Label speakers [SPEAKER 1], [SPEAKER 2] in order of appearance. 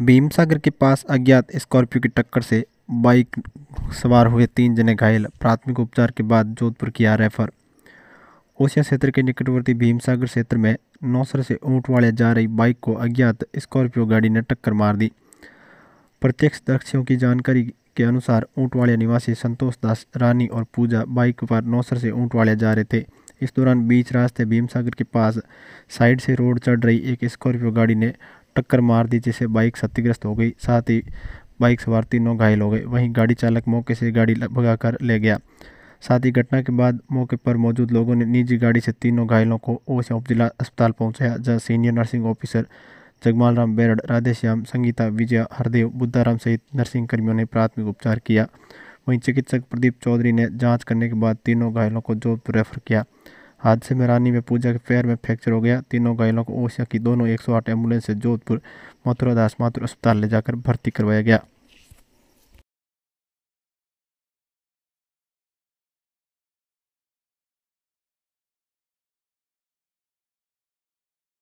[SPEAKER 1] भीमसागर के पास अज्ञात स्कॉर्पियो की टक्कर से बाइक सवार हुए तीन जने घायल। प्राथमिक उपचार के बाद जोधपुर किया रेफर ओसिया क्षेत्र के निकटवर्ती भीमसागर क्षेत्र में नौसर से ऊंटवाड़े जा रही बाइक को अज्ञात स्कॉर्पियो गाड़ी ने टक्कर मार दी। प्रत्यक्ष प्रत्यक्षदर्शियों की जानकारी के अनुसार ऊंटवाड़िया निवासी संतोष दास रानी और पूजा बाइक पर नौसर से ऊंटवाड़िया जा रहे थे। इस दौरान बीच रास्ते भीमसागर के पास साइड से रोड चढ़ रही एक स्कॉर्पियो गाड़ी ने टक्कर मार दी जिससे बाइक क्षतिग्रस्त हो गई। साथ ही बाइक सवार तीनों घायल हो गए। वहीं गाड़ी चालक मौके से गाड़ी भगाकर ले गया। साथ ही घटना के बाद मौके पर मौजूद लोगों ने निजी गाड़ी से तीनों घायलों को ओसिया उप जिला अस्पताल पहुँचाया, जहाँ senior nursing officer Jagmal Ram Berad, Radheshyam, Sangeeta, Vijay, Hardev, Buddharam सहित नर्सिंग कर्मियों ने प्राथमिक उपचार किया। वहीं चिकित्सक प्रदीप चौधरी ने जाँच करने के बाद तीनों घायलों को जोधपुर रेफर किया हादसे में रानी में पूजा के पैर में फ्रैक्चर हो गया। तीनों घायलों को ओसिया की दोनों 108 एंबुलेंस से जोधपुर मथुरादास माथुर अस्पताल ले जाकर भर्ती करवाया गया।